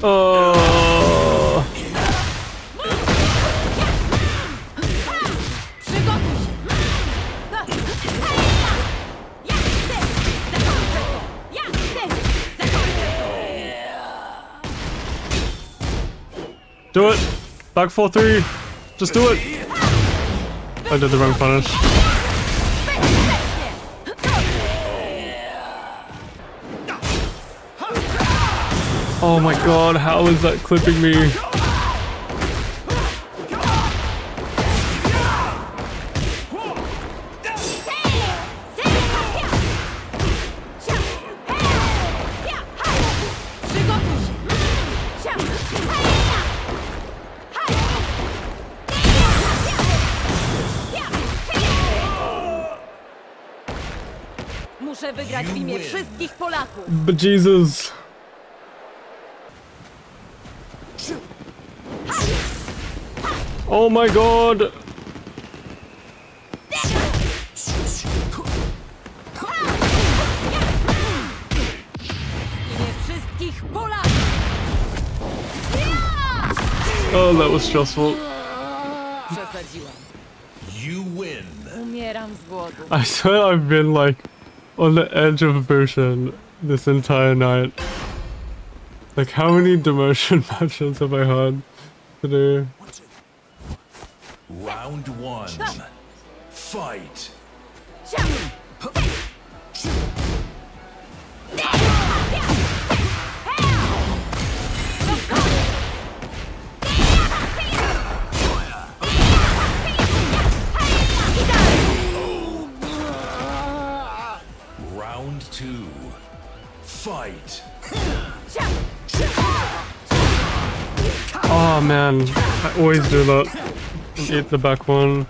O. Przygotuj się! Ha! Heja! Ja chcę! Zakończę to! Ja chcę! Zakończę to! Do it. Back four three. Just do it. I did the wrong punish. Oh my god, how is that clipping me? Przygotuj się! Sia! Heja! Muszę wygrać w imię wszystkich Polaków! But Jesus. Oh my god. W imię wszystkich Polaków! Oh, that was stressful. You win. Umieram z głodu. I swear I've been like on the edge of emotion this entire night. Like how many demotion matches have I had today? Round one. Fight. Round two. Fight. Oh man, I always do that. Eat the back one.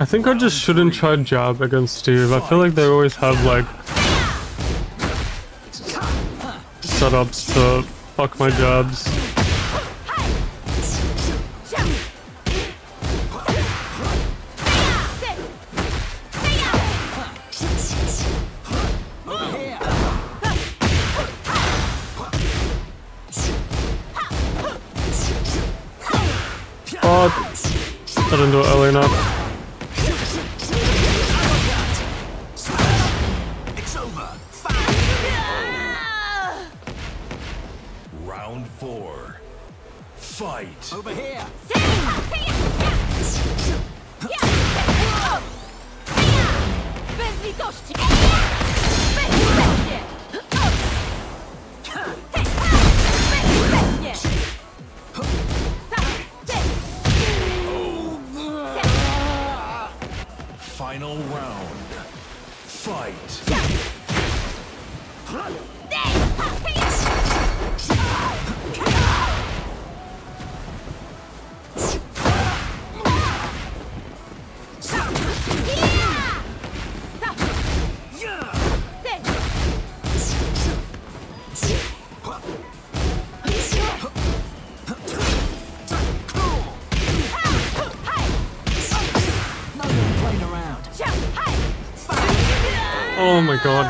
I think I just shouldn't try jab against Steve. I feel like they always have like setups to fuck my jabs.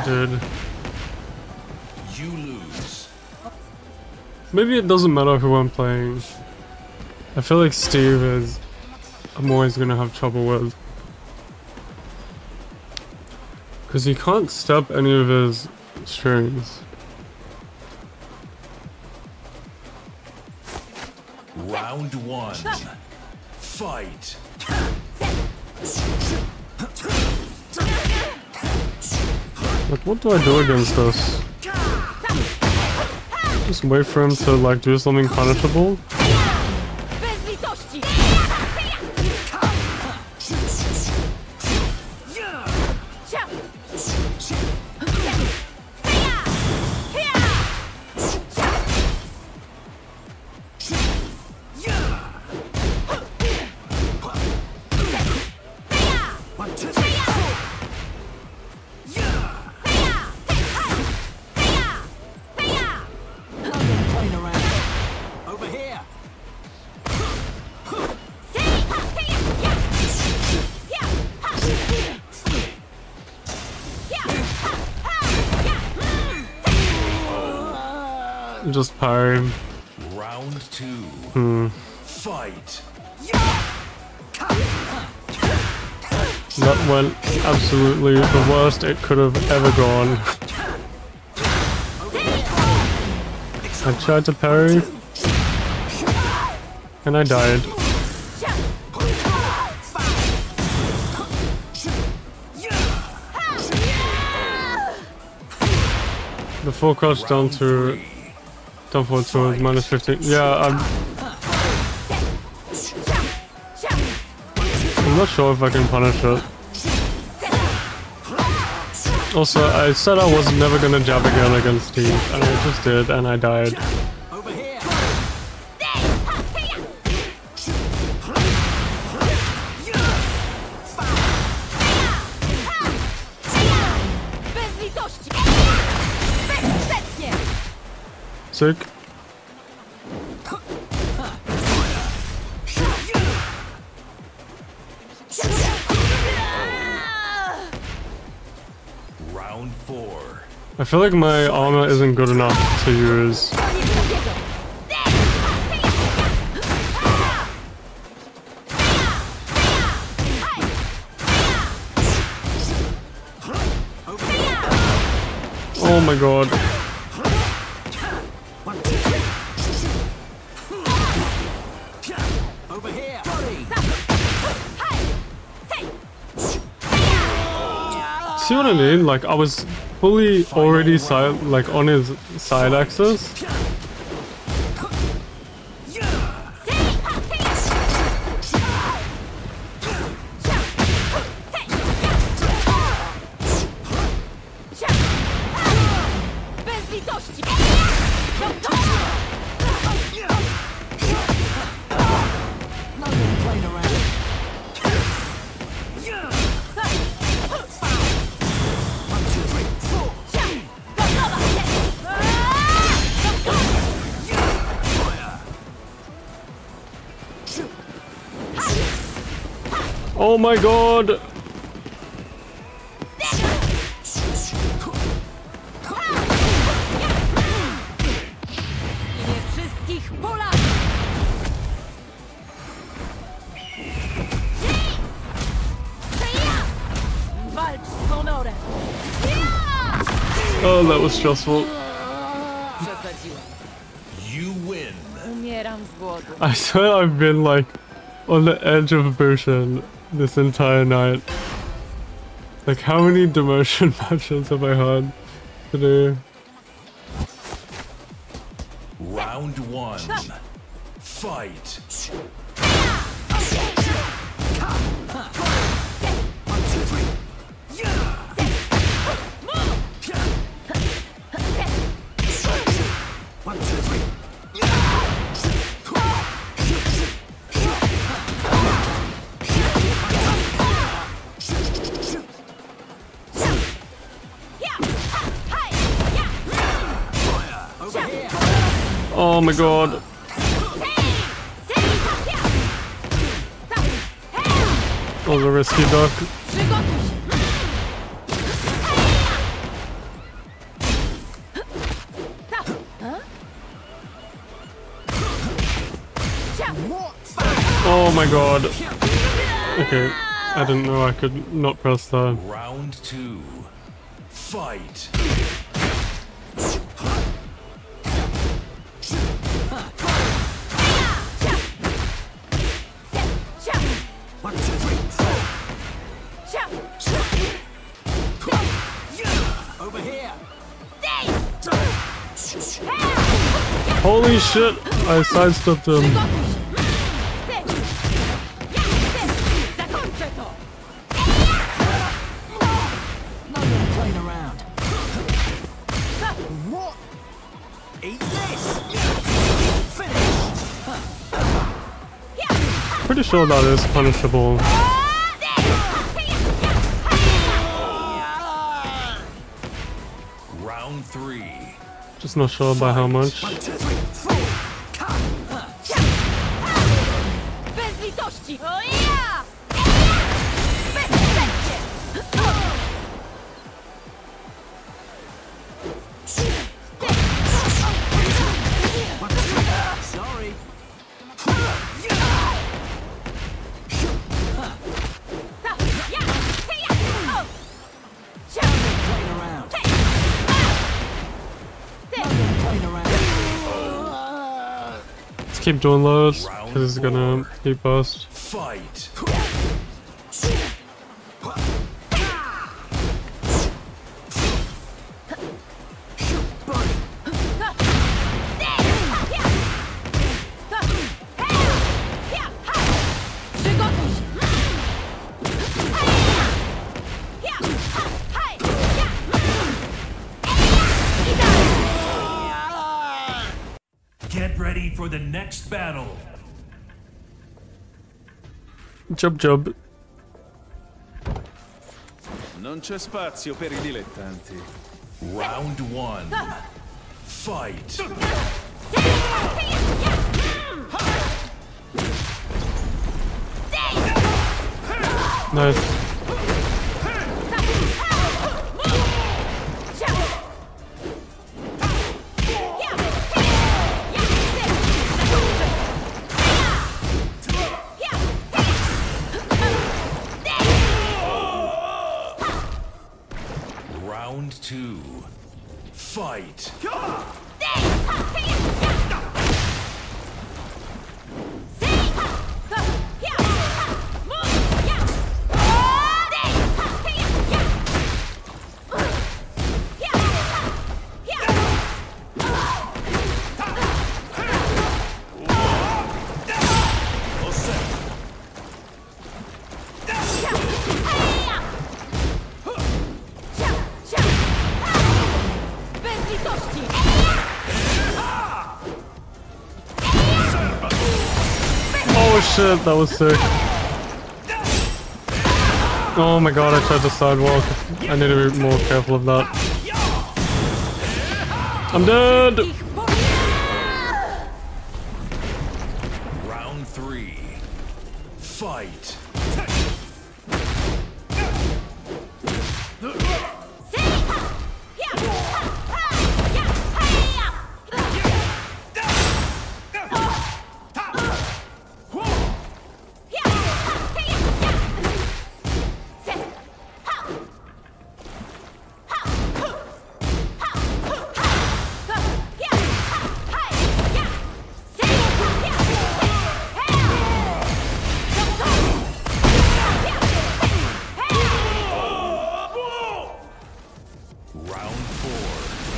Dude. You lose. Maybe it doesn't matter who I'm playing. I feel like Steve is. I'm always gonna have trouble with. Because he can't step any of his strings. Round one. Fight. Like, what do I do against this? Just wait for him to, like, do something punishable? Went absolutely the worst it could have ever gone. I tried to parry. And I died. The full crouch down to down forward to minus 15. Yeah, I'm I'm not sure if I can punish it. Also, I said I was never gonna jab again against Steve, and I just did, and I died. Over here. Bez litości! Bezwstydnie! Sick. Feel like my armor isn't good enough to use. Oh my god. What I mean? Like, I was fully already side, like, on his side axis. Oh my god! Nie wszystkich Polaków! Walcz z honorem! Oh, that was stressful. You win. Umieram z głodu. I swear I've been, like, on the edge of a emotion this entire night. Like, how many demotion matches have I had today? Round one. Fight. Oh my god. That was a risky duck. Oh my god. Okay, I didn't know I could not press that. Round two. Fight. Holy shit! I sidestepped him. Zakończę to! No more playing around. What? Eat this. Finish. Pretty sure that is punishable. Round three. Just not sure by how much. Doing those because it's gonna be bust. For the next battle. Job job. Non c'è spazio per i dilettanti. Round one. Fight. Nice. Fight. That was sick. Oh my god, I tried the sidewalk. I need to be more careful of that. I'm dead!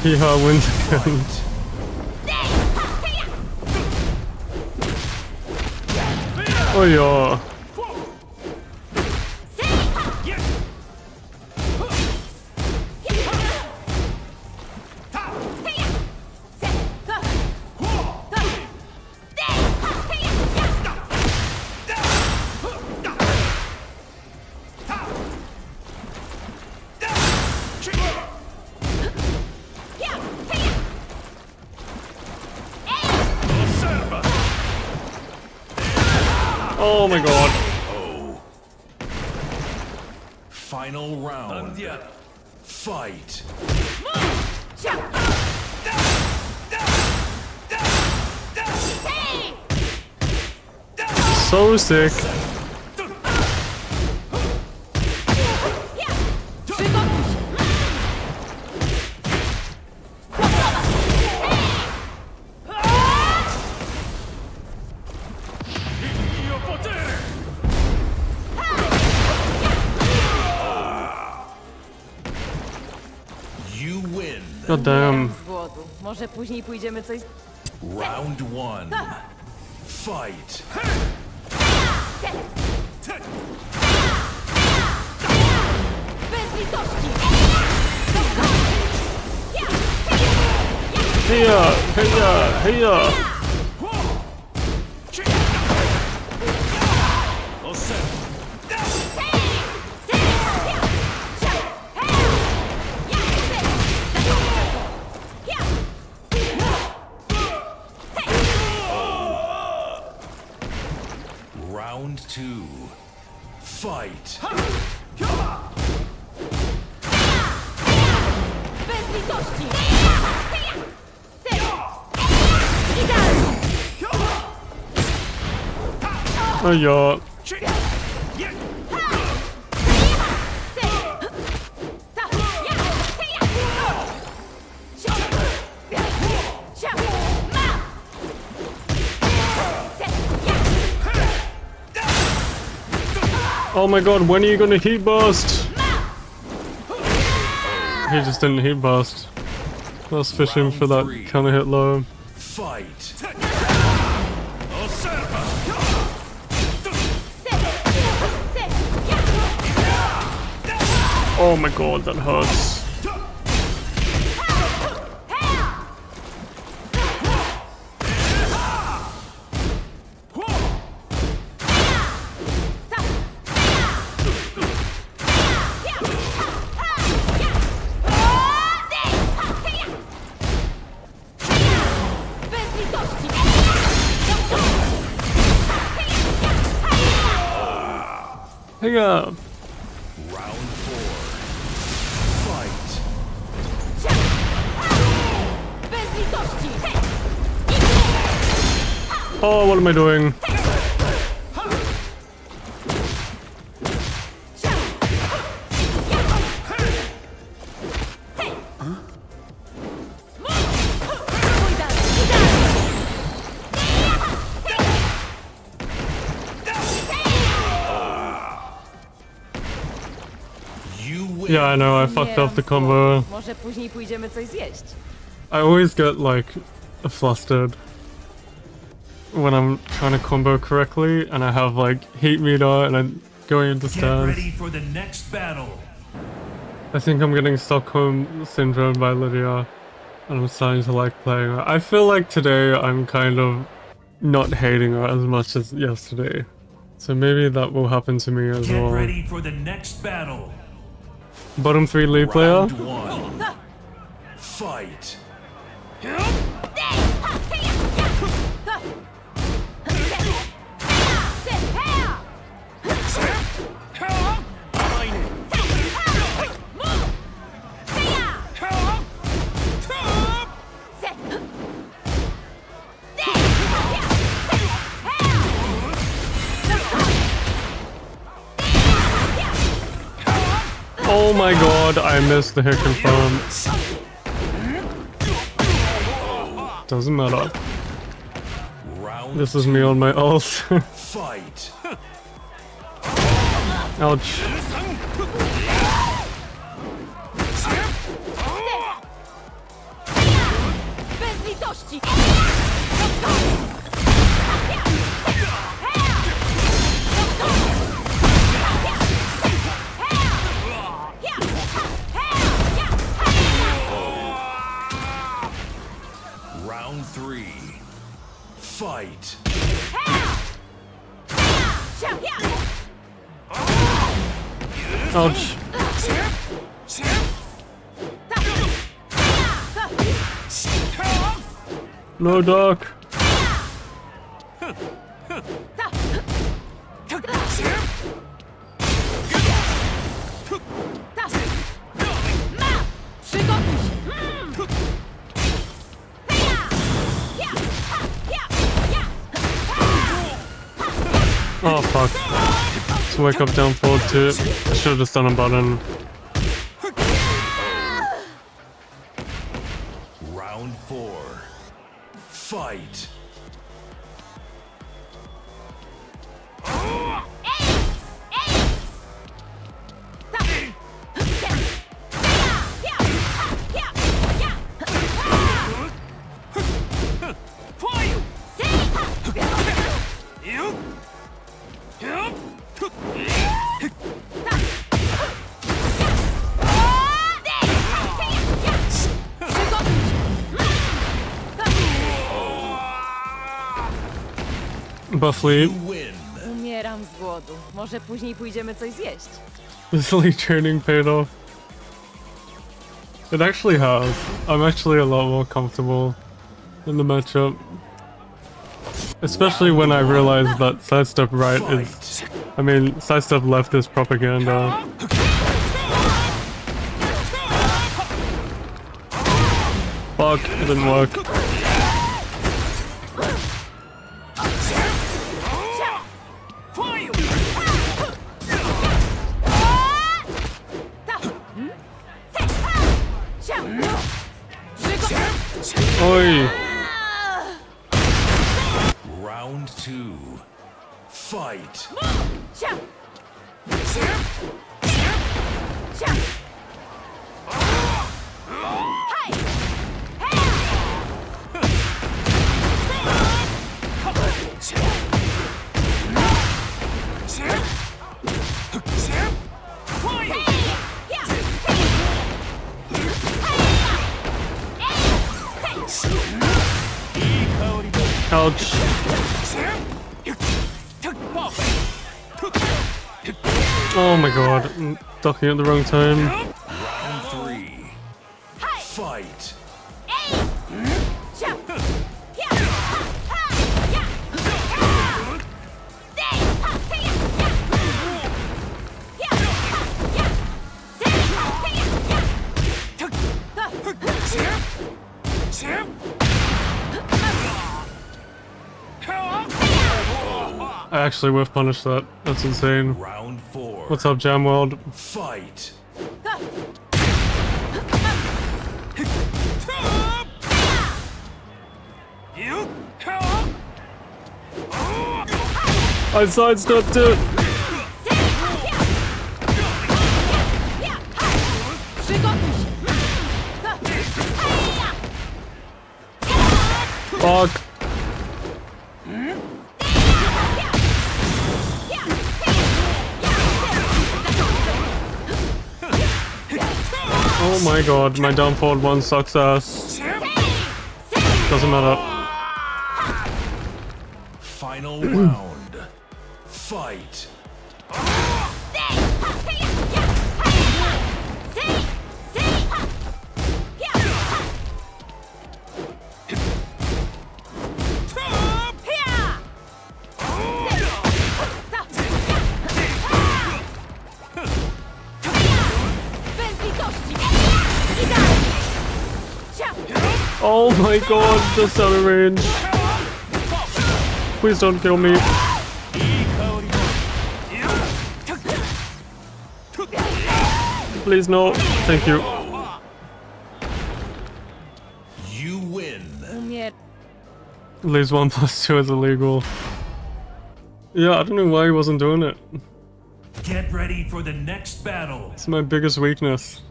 Four. Yeehaw wins again. Oh yeah. Sick. You win. God damn. Może później pójdziemy coś... Round one. Fight. 헤이야 헤이야 헤이야 Oh. Oh my god, when are you gonna heat burst? He just didn't heat burst. I was fishing for that kinda hit low. Fight. Oh my god, that hurts. I know, I fucked up the combo. Może później pójdziemy coś zjeść. I always get like flustered when I'm trying to combo correctly and I have like heat meter and I'm going into Get ready for the next battle. I think I'm getting Stockholm Syndrome by Lidia and I'm starting to like playing her. I feel like today I'm kind of not hating her as much as yesterday. So maybe that will happen to me as Get well. ready for the next battle. Bottom three lead player? One. Fight. Oh my god, I missed the hit confirm. Doesn't matter. This is me on my ult. fight. Ouch. Three. Fight. Ouch. No doc. Oh fuck. Let's wake up down forward too. I should have just done a button. Round four. Fight. Buff You lead. win. Umieram z głodu. Może później pójdziemy coś zjeść. This lead training paid off. It actually has. I'm actually a lot more comfortable in the matchup. Especially when I realize that sidestep right is I mean, sidestep left is propaganda. Fuck, it didn't work. I'm at the wrong time. Round three. Fight. I actually whiff punished that. That's insane. Round four. What's up, Jam World? Fight. I sidestepped it! Fuck! Oh my god, my down forward one sucks ass. Doesn't matter. Final round. God, just out range. Please don't kill me. Please no. Thank you. You win. Umier... At least one plus two is illegal. Yeah, I don't know why he wasn't doing it. Get ready for the next battle. It's my biggest weakness.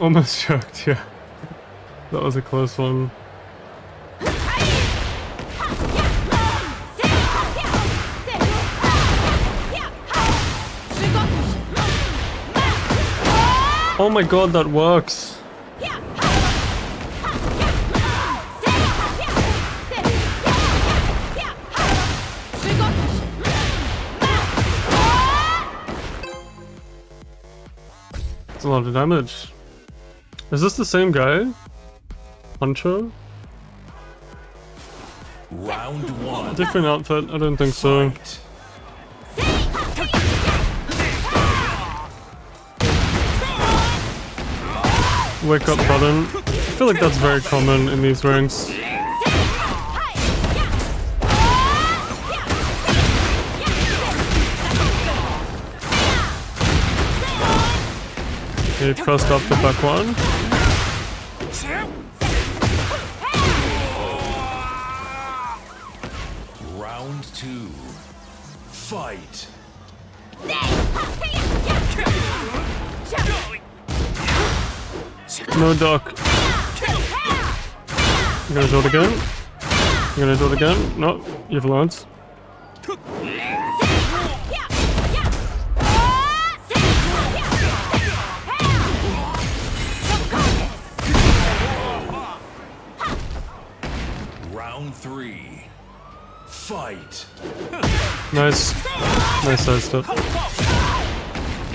Almost choked, yeah. That was a close one. Oh my god, that works. It's a lot of damage. Is this the same guy? Poncho? Round one. Different outfit? I don't think so. Wake up button. I feel like that's very common in these ranks. Okay, pressed up the back one. No duck. I'm gonna do it again. I'm gonna do it again. No, you've learned. Round three. Fight. Nice. Nice side step.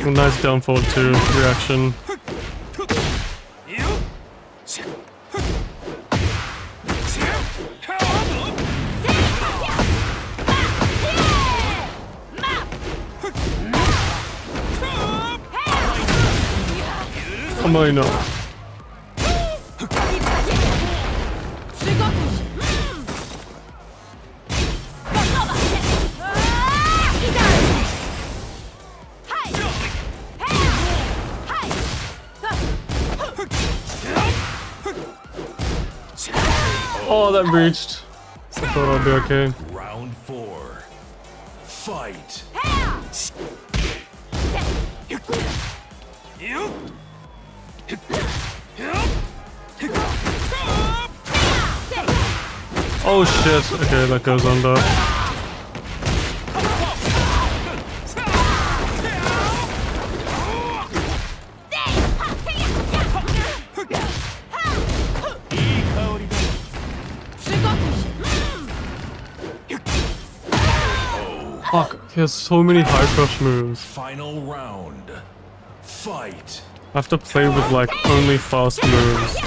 Nice down forward too. Reaction. Oh, that breached. I thought I'd be okay. Oh shit. Okay, that goes under. Fuck, he has so many high crush moves. Final round. Fight. I have to play with like only fast moves.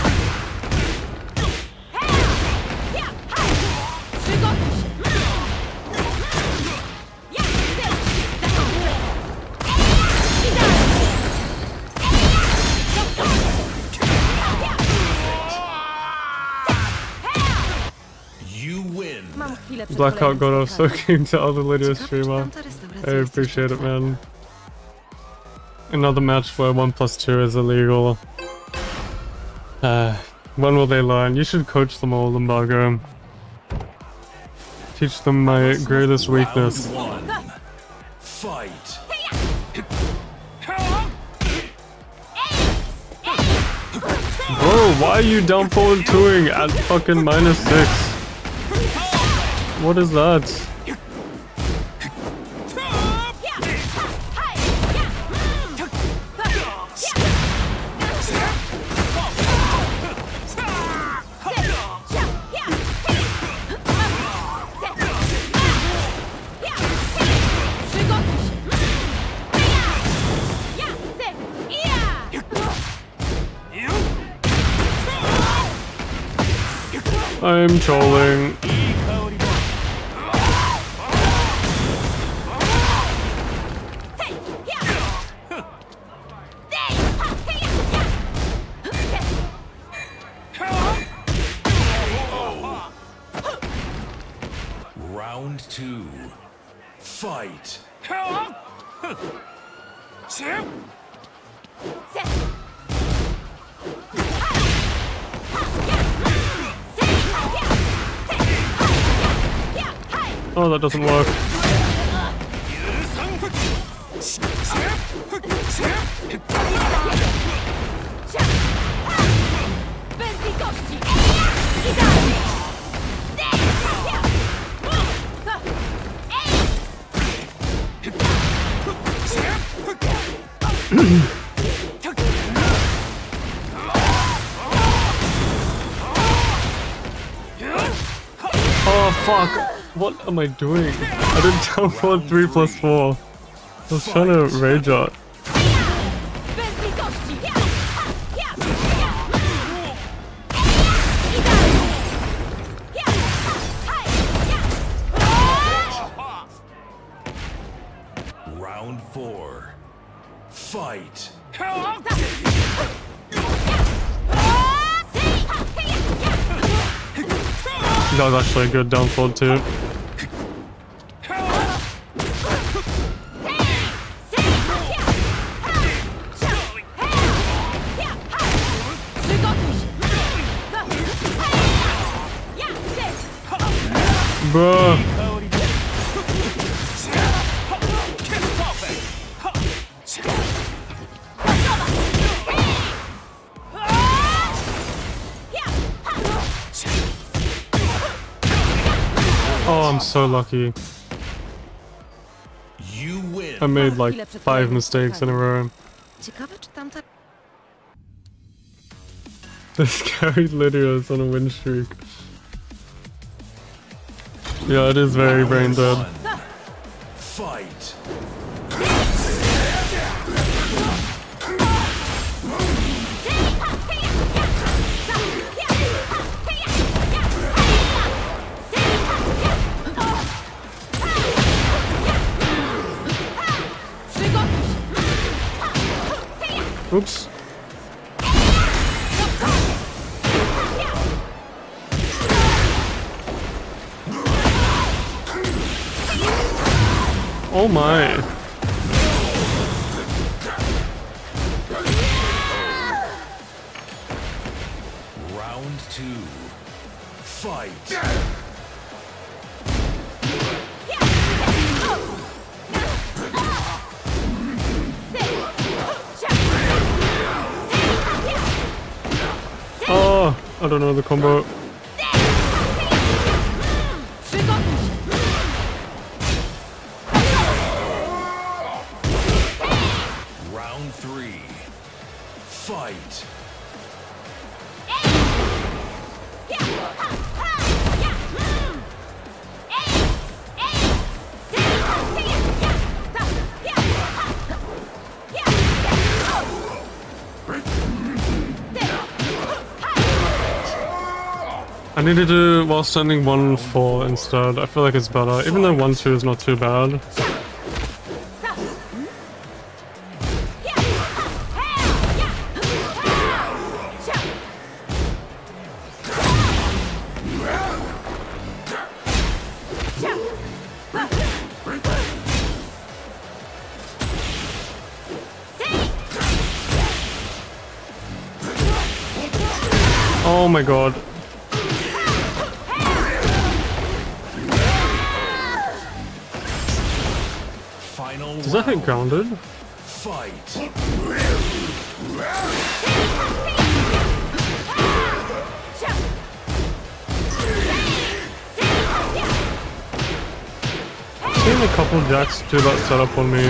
Blackout kolejnym got off so keen to other Lidia streamer. I appreciate it, man. Another match where 1 plus 2 is illegal. Uh, when will they learn? You should coach them all, Embargo. Teach them my greatest weakness. Fight. Bro, why are you down forward 2ing at fucking minus 6? What is that? I'm trolling. That doesn't work. Oh fuck! What am I doing? I did down forward 3 plus 4. I was trying to rage out. Bez! Round four. Fight. That was actually a good down forward too. Lucky. You win. I made like five mistakes in a row. Ciekawe, czy tamta... This carried Lidia is on a win streak. Yeah, it is very brain dead. Fight. Oops. Oh my. Round two. Fight. I don't know the combo. I need to do while standing 1-4 instead. I feel like it's better. Even though 1-2 is not too bad. Do that setup on me.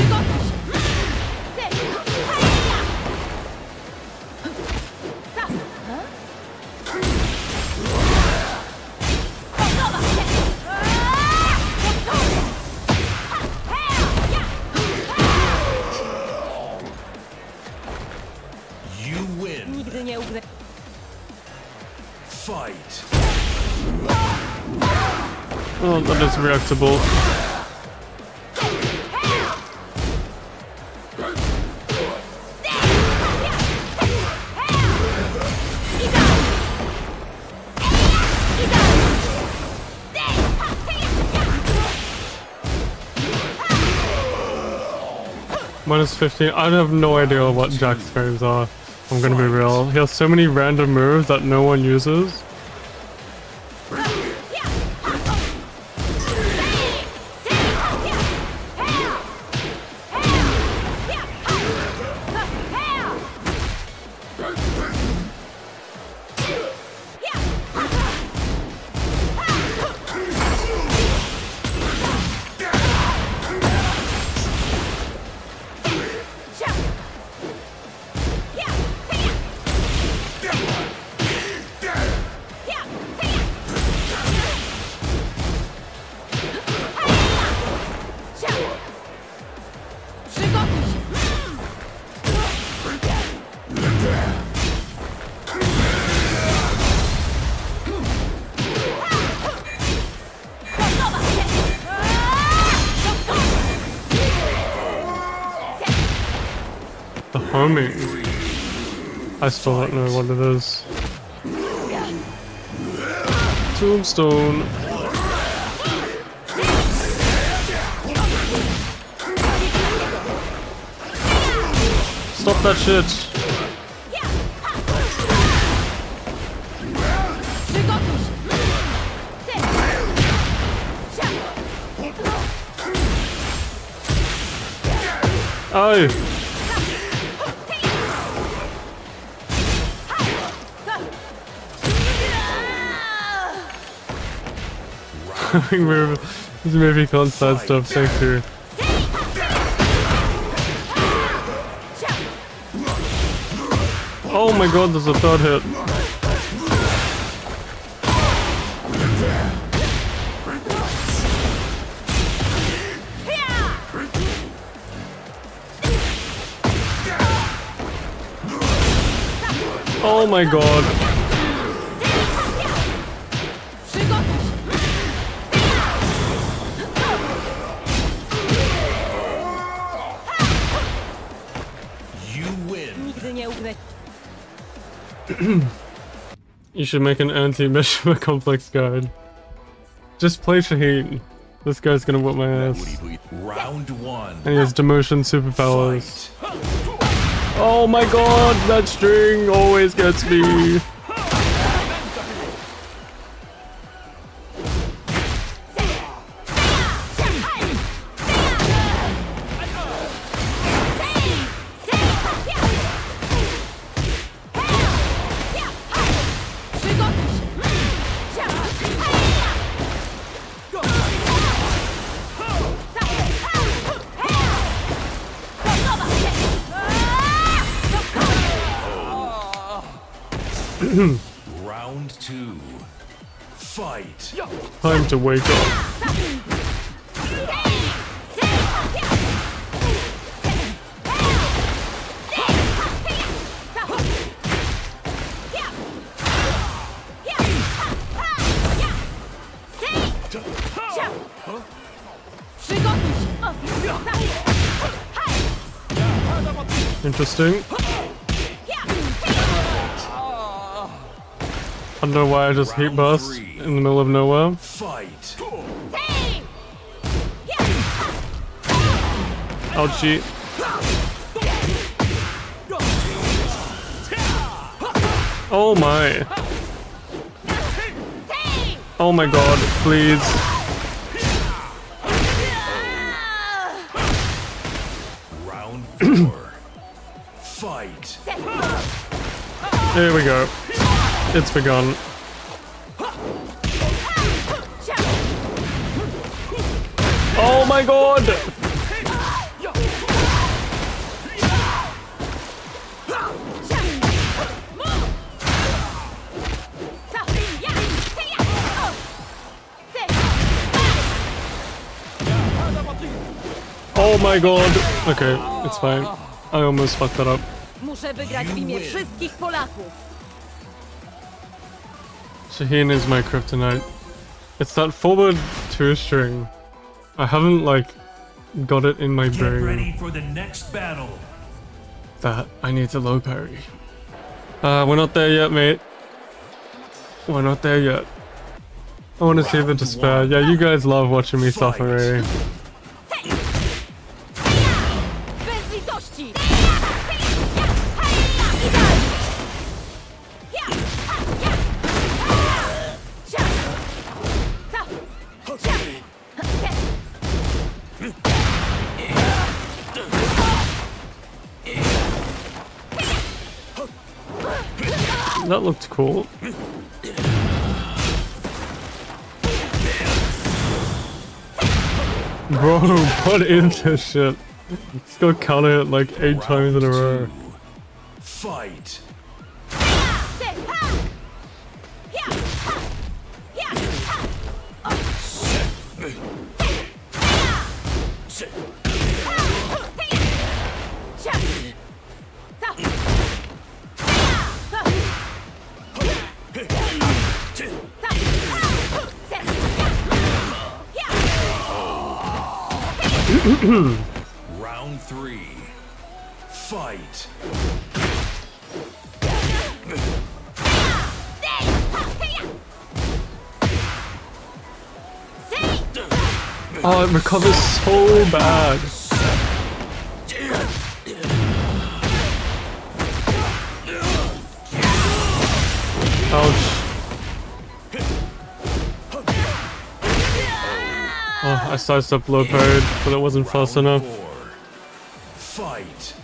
You win. Nigdy nie ugnę. Fight. Oh, that is reactable. Minus 15. I have no idea what Jack's frames are. I'm gonna be real. He has so many random moves that no one uses. Still don't know what it is. Tombstone. Stop that shit. Move. This movie can't side stuff, you. Oh my god, there's a third hit. Oh my god. You should make an anti-Mishima complex guide. Just play Shaheen. This guy's gonna whip my ass. Round one. And he has demotion superpowers. Fight. Oh my god, that string always gets me. Time to wake up. Przygotuj się! Interesting. Wonder why I just heat burst in the middle of nowhere. Fight. Ouchie. Oh my. Oh my god, please. Round four. Fight. Here we go. It's begun. Oh my god! Oh my god! Okay, it's fine. I almost fucked that up. Muszę wygrać w imię wszystkich Polaków! Shaheen is my kryptonite. It's that forward two string. I haven't like got it in my Get brain ready for the next battle. that I need to low parry. Uh, we're not there yet, mate. We're not there yet. I want to see the despair. Yeah, you guys love watching me suffer. That looked cool. Bro, what is this shit? Let's go counter it like eight times in a row. Fight. Round three. Fight. Oh, it recovers so bad. Oh, I sized up low parried, but it wasn't fast enough. Four. Fight.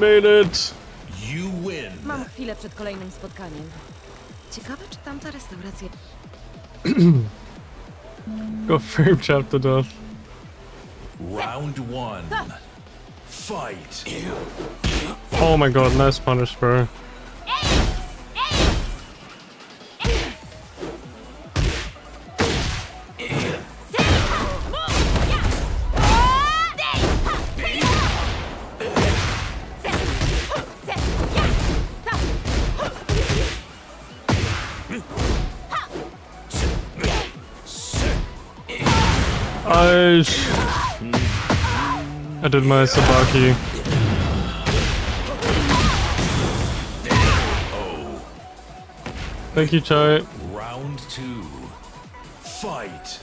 Made it! You win. Mam chwilę przed kolejnym spotkaniem. Ciekawe, czy tamta restauracja... Got frame chapped to death. Round one. Fight. Oh my god, nice punish, bro. Did my Sabaki. Thank you, Chai. Round two. Fight.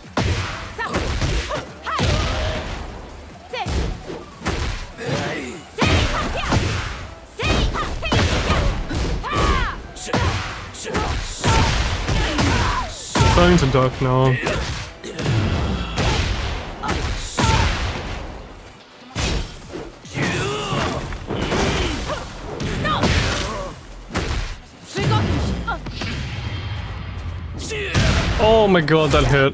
Starting to duck now. My god, that hit.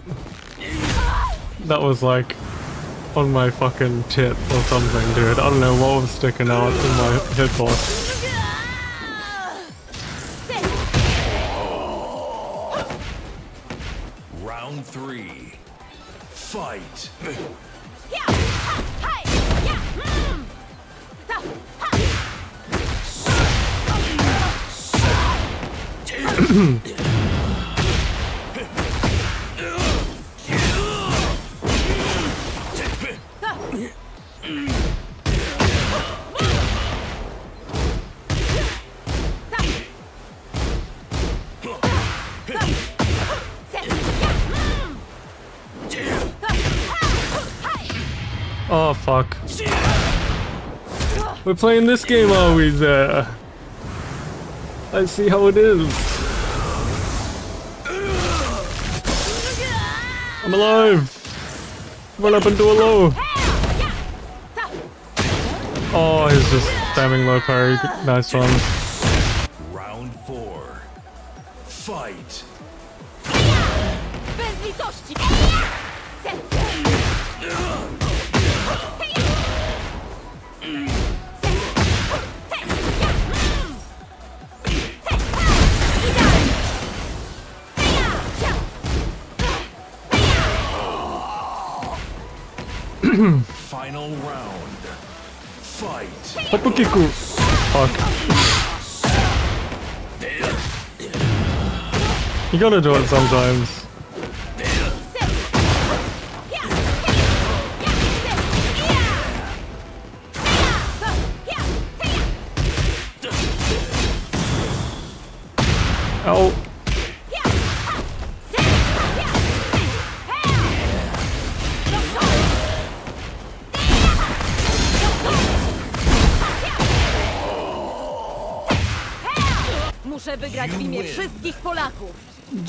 That was like on my fucking tip or something, dude. I don't know what was sticking out in my hitbox. Playing this game, always, there? I see how it is. I'm alive! Run up and do a low! Oh, he's just spamming low parry. Nice one. Final round. Fight. Hoppukiku! Fuck. You gotta do it sometimes.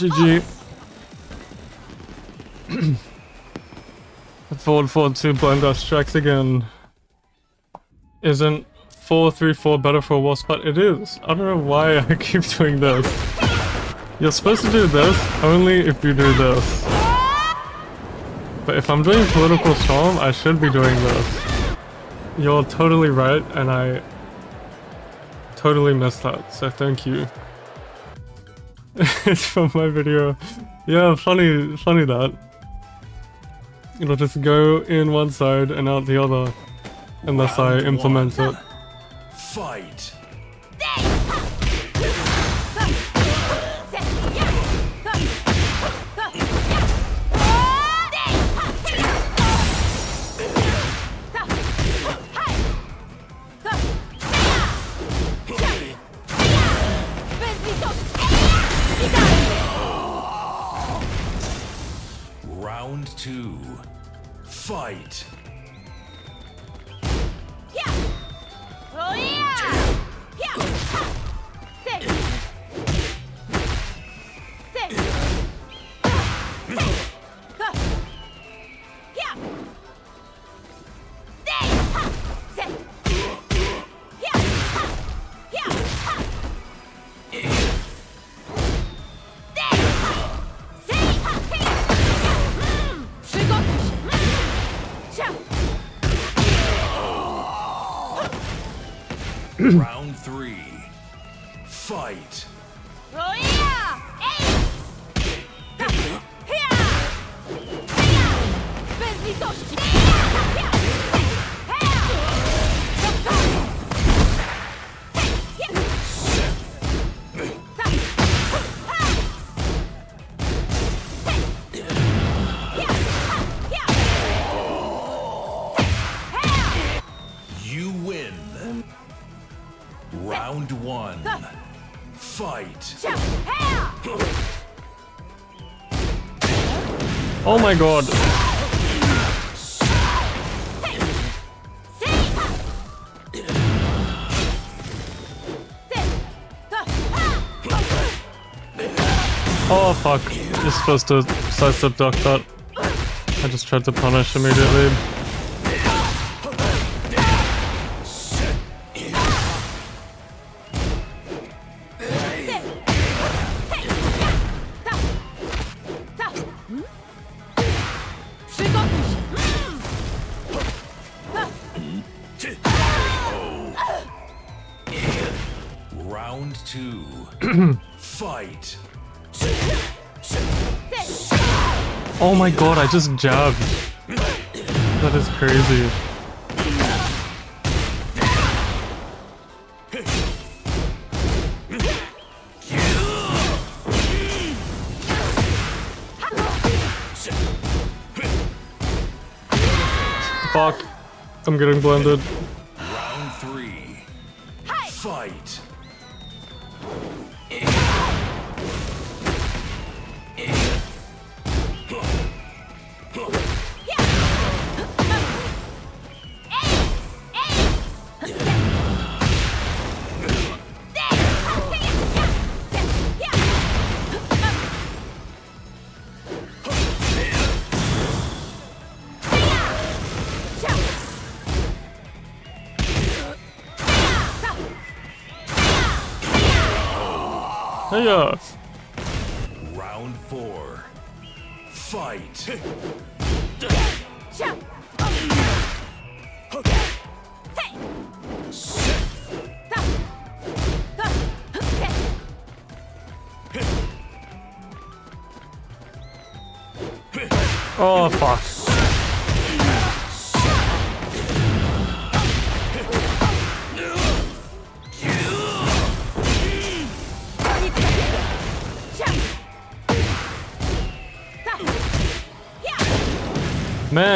GG. Forward, forward, two blind dash tracks again. Isn't 434 better for a wasp? But it is. I don't know why I keep doing this. You're supposed to do this only if you do this. But if I'm doing political storm, I should be doing this. You're totally right, and I totally missed that, so thank you. It's from my video. Yeah, funny, funny that. It'll just go in one side and out the other, unless I implement one. it. Fight. Fight. Round my god. Oh fuck. You're supposed to sidestep duck that. I just tried to punish immediately. My god, I just jabbed. That is crazy. Fuck. I'm getting blended. Hey. Round four. Fight. Oh fuck.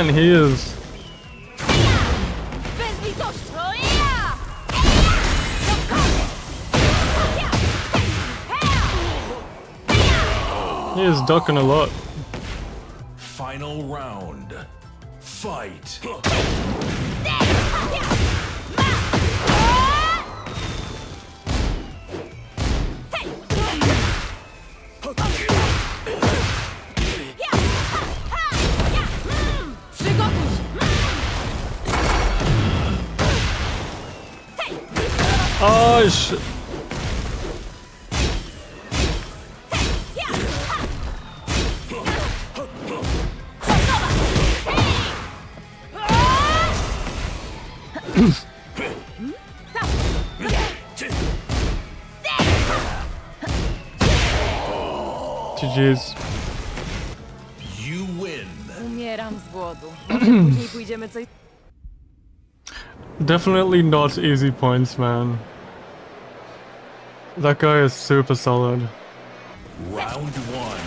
Man, he is. He is ducking a lot. Final round. Fight. Oh. GG's. You win. Umieram z głodu. Może później pójdziemy coś... Definitely not easy points, man. That guy is super solid. Round one.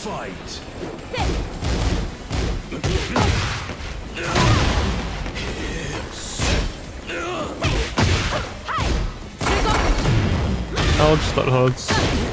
Fight. Ouch, that hurts.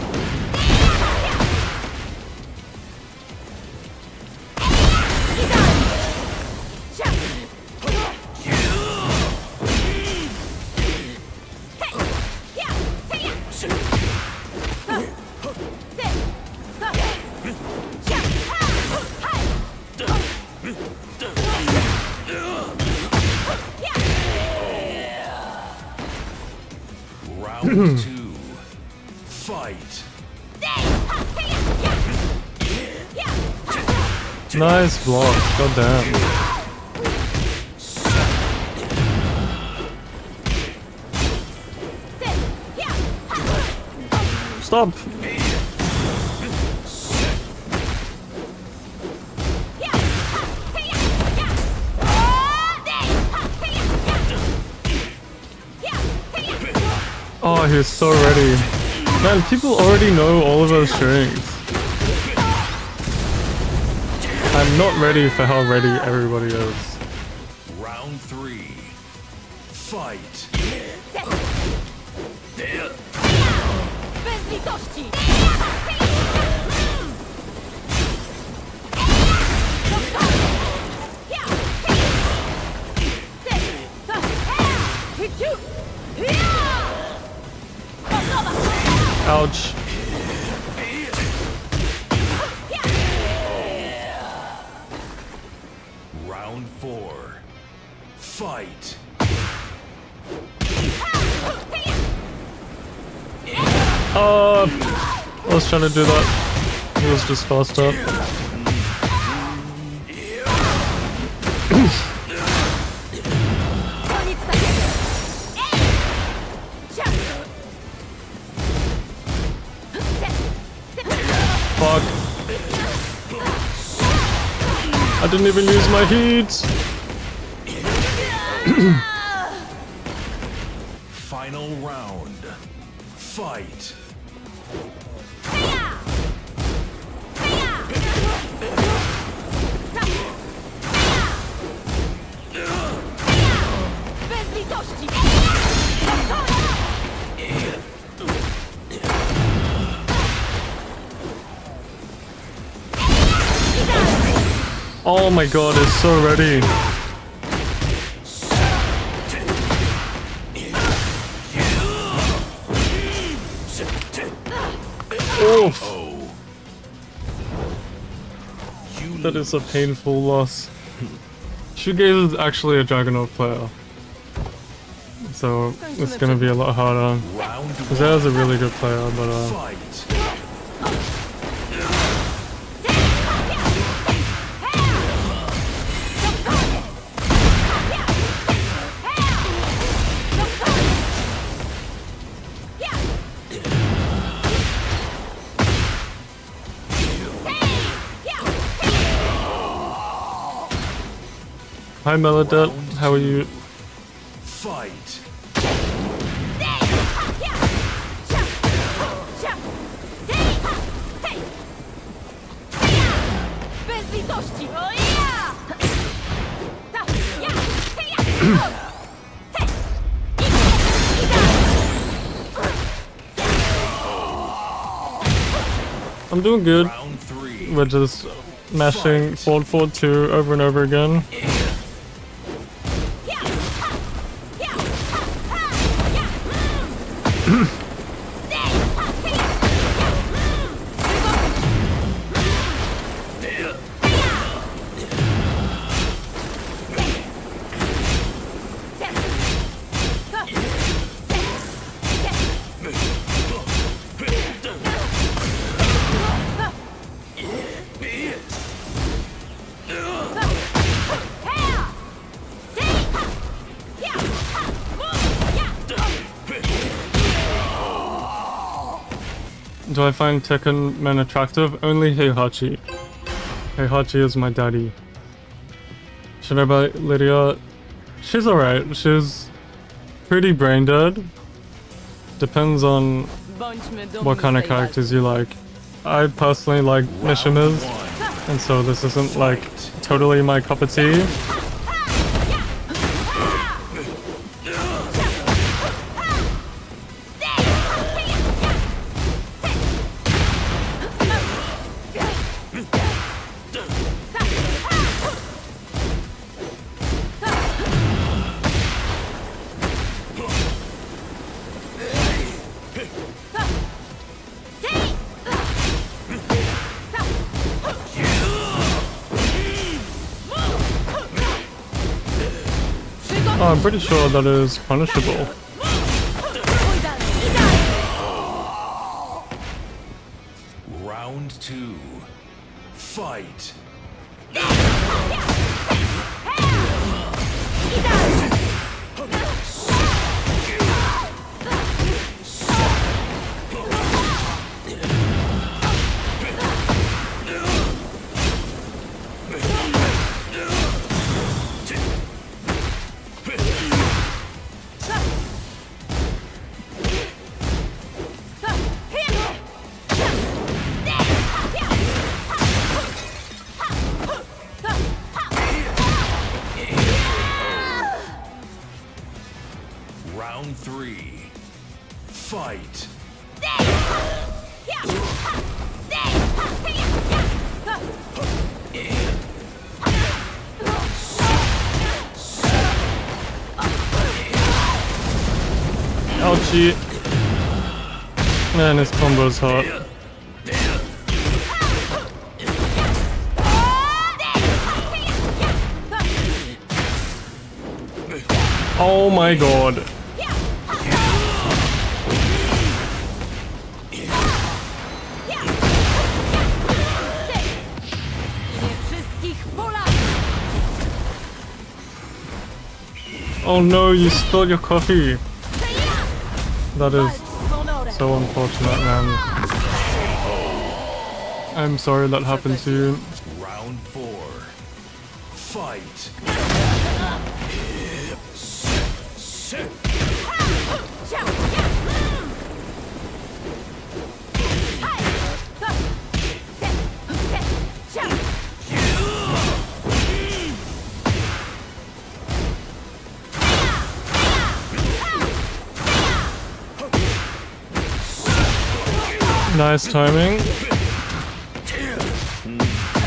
Nice block, god damn. Stop! Oh, he's so ready. Man, people already know all of those strings. I'm not ready for how ready everybody is. Round three. Trying to do that. He was just fast up. Koniec takiego! Ciach! Fuck. I didn't even use my heat. Final round. Fight. Oh my god, it's so ready. Oof. That is a painful loss. Shoegaze is actually a Dragunov player. So it's gonna be a lot harder. Because one. is a really good player, but uh, hi Melodet, how are you? Fight. Doing good. We're just mashing forward forward two over and over again. Hmm. Do I find Tekken men attractive? Only Heihachi. Heihachi is my daddy. Should I buy Lidia? She's alright. She's pretty brain dead. Depends on what kind of characters you like. I personally like Mishimas, and so this isn't like totally my cup of tea. Pretty sure that is punishable. Ouchie. Man, his combo's hot. Oh my god. Oh no, you spilled your coffee. That is so unfortunate, man. I'm sorry that happened to you. Nice timing.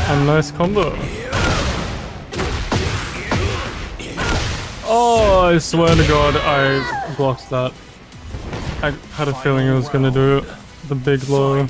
And nice combo. Oh, I swear to god, I blocked that. I had a feeling it was gonna do the big blow.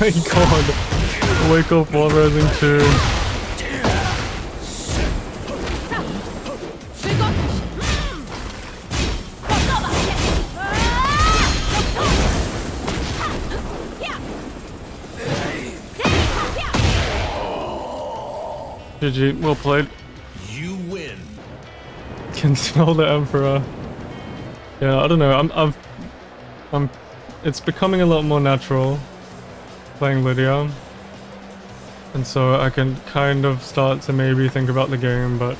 My god. Wake up while rising too. GG, well played. You win. Can smell the Emperor. Yeah, I don't know. I'm, I've, I'm. It's becoming a lot more natural playing Lidia, and so I can kind of start to maybe think about the game, but.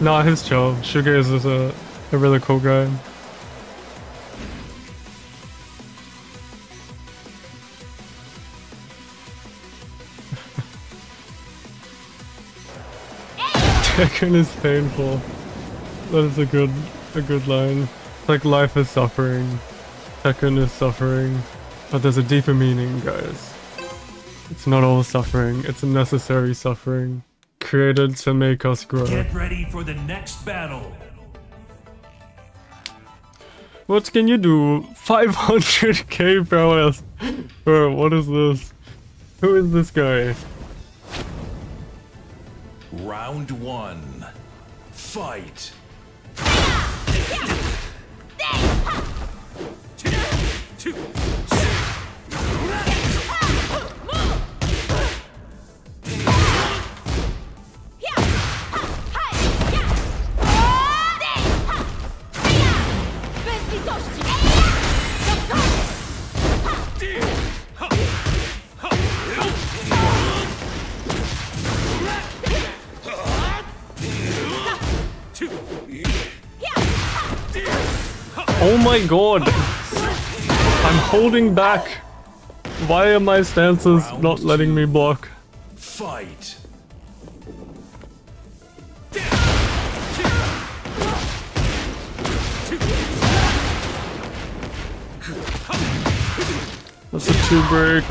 Nah, he's chill. Shoegaze is a, a really cool guy. Tekken is painful. That is a good, a good line. It's like life is suffering. Tekken is suffering. But there's a deeper meaning, guys. It's not all suffering. It's a necessary suffering. Created to make us grow. Get ready for the next battle. What can you do? 500k prowess. Bro, what is this? Who is this guy? Round one. Fight. Oh my god! I'm holding back. Why are my stances not letting me block? Fight. That's a two break.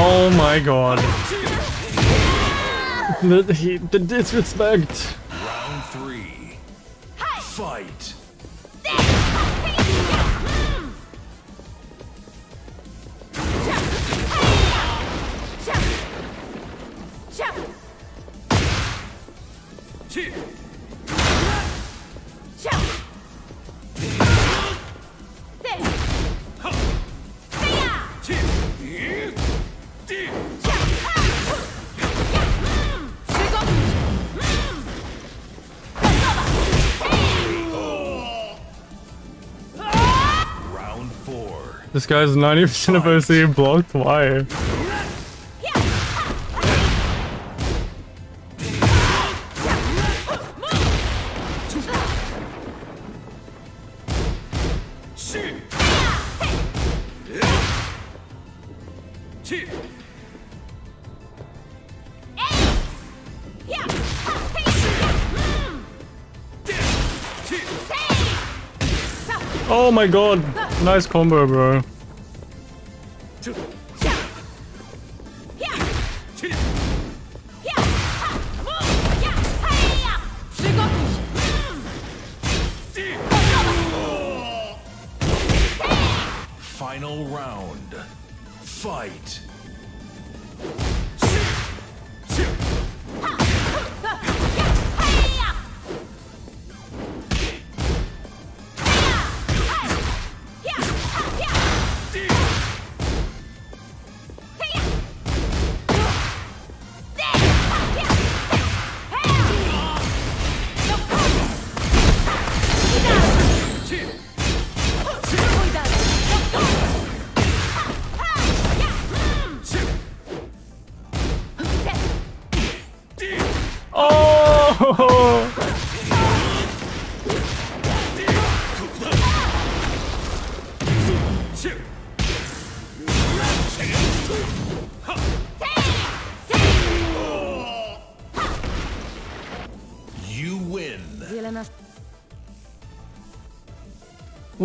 Oh my god. The, he, the disrespect. guy's 90% of OC blocked. Why? Oh my god, nice combo bro.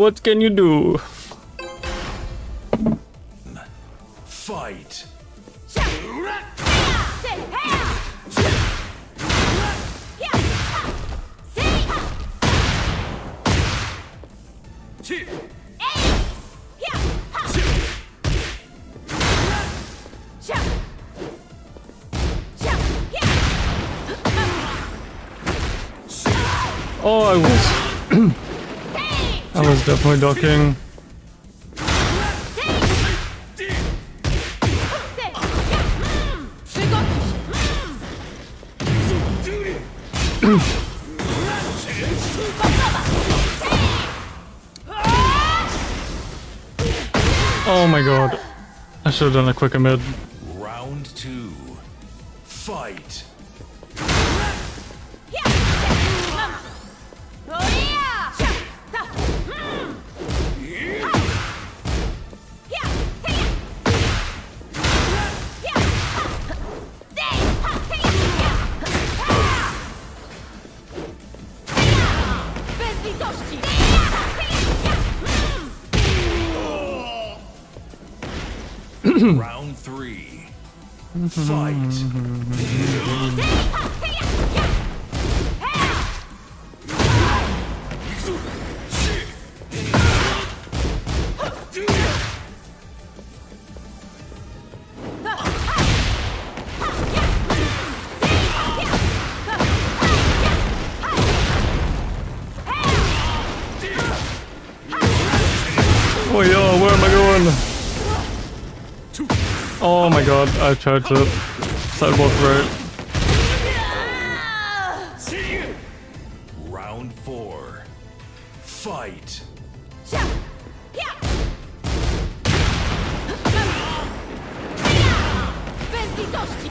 What can you do? Definitely ducking. Oh my god. I should have done a quicker mid. Oh yo, where am I going? Oh my god, I tried to sidewalk right. See you. Round four. Fight. Bez litości!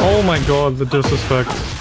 Oh my god, the disrespect.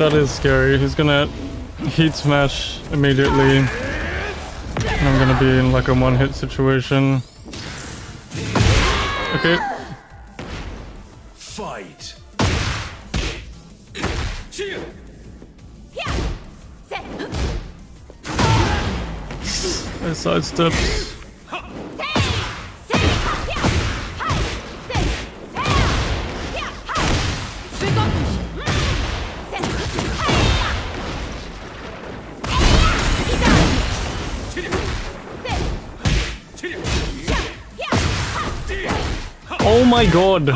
That is scary. He's gonna heat smash immediately. And I'm gonna be in like a one hit situation. Okay. Fight. I sidestepped. My god!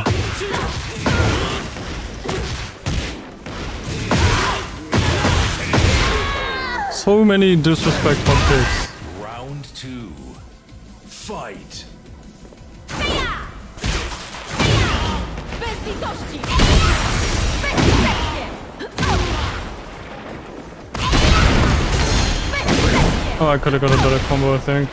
So many disrespect punches. Round two. Fight. Bez litości! Bezpiecznie! Bezpiecznie! Oh, I could have got a better combo, I think.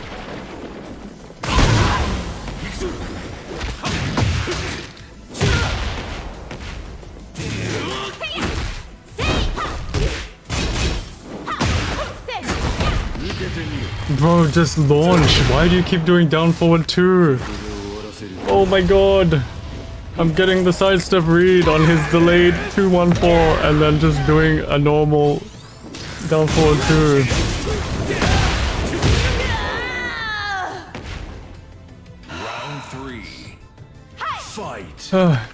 Just launch. Why do you keep doing down forward two? Oh my god. I'm getting the sidestep read on his delayed 214 and then just doing a normal down forward two. Round three. Fight. Ah.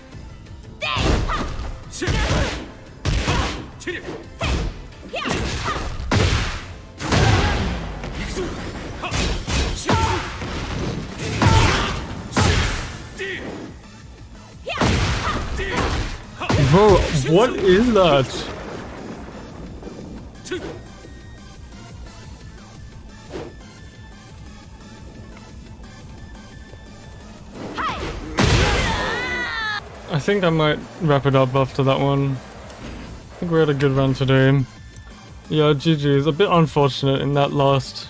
I think I might wrap it up after that one. I think we had a good run today. Yeah, GG's. A bit unfortunate in that last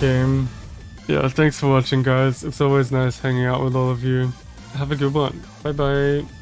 game. Yeah, thanks for watching guys. It's always nice hanging out with all of you. Have a good one. Bye bye.